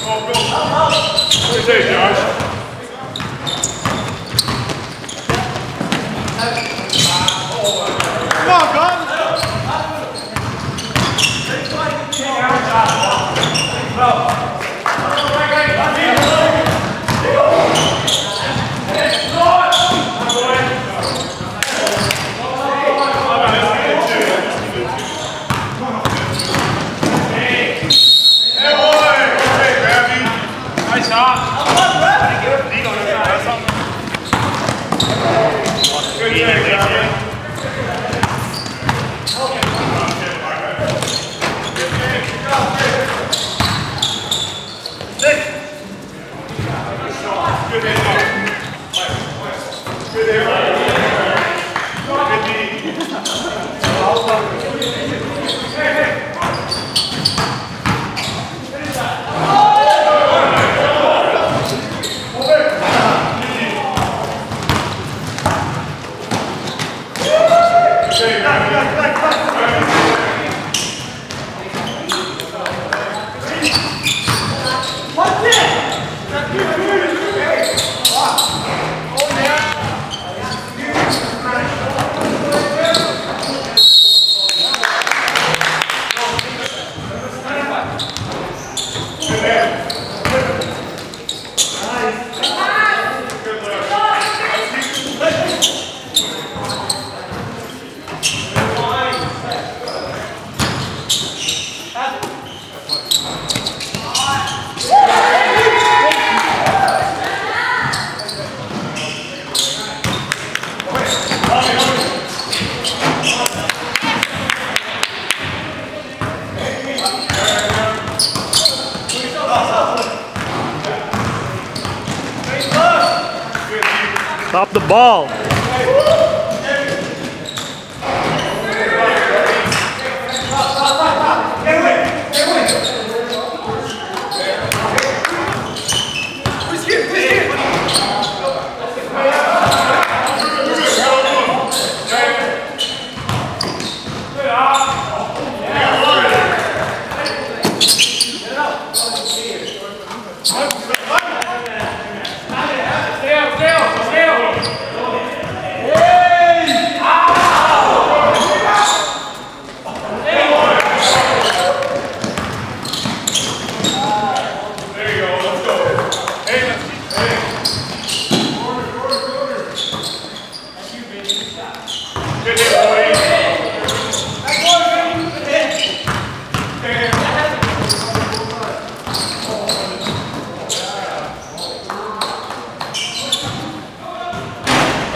Good day, Josh. Come on, guys. Good. job. Stop the ball. Stop.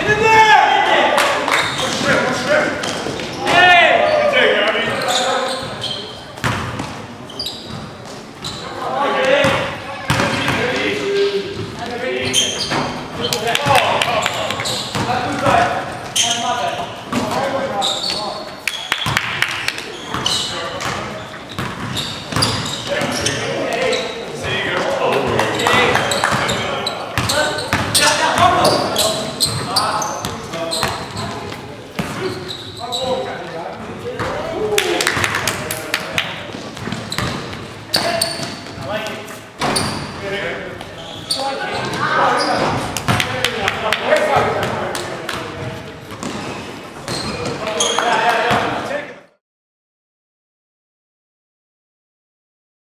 In there! Vamos,